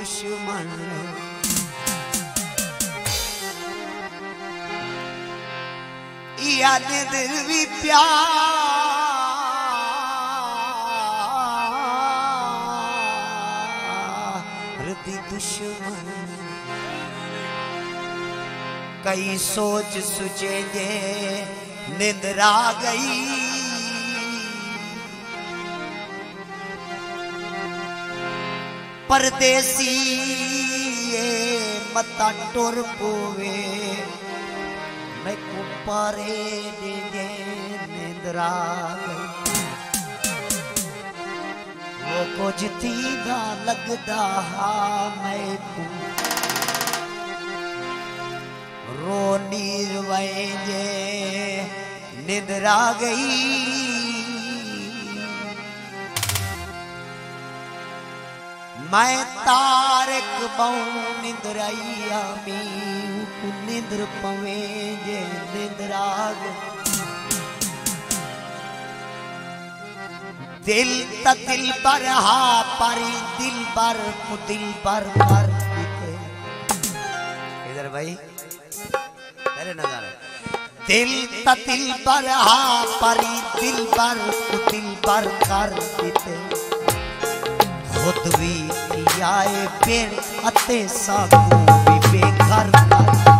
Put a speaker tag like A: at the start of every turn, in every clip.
A: दुश्मन याद दिल भी प्यार दुश्मन। कई सोच जे निंद्रा गई। परदेसी मता टुर पोवे। मैं कुपारे दे वो कुछ थी ना लगदा हा मैं रो नीर वैजे निद्रा गई। मैं तारक बहु निंद्रैया मी निंद्र पवे जे निंद्रा गई दिल त दिल पर, हा परी, दिल पर दिल पर पर इधर भाई अरे नज़ारा। दिल त दिल पर, हा परी, दिल पर दिल पर, कर दिते खुद भी आए पेड़ अते साकू भी बेघर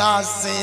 A: God said,